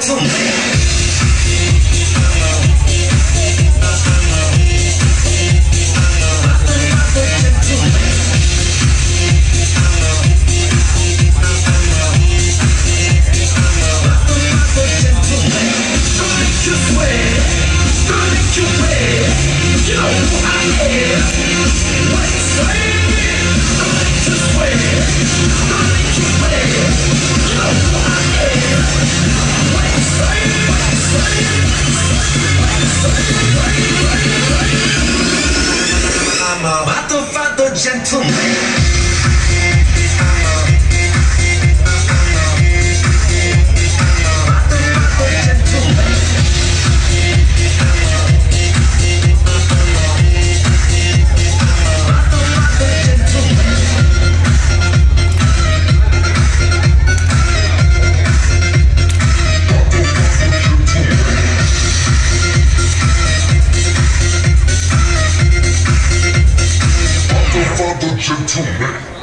listen You I'm a motherfucker gentleman. gentlemen.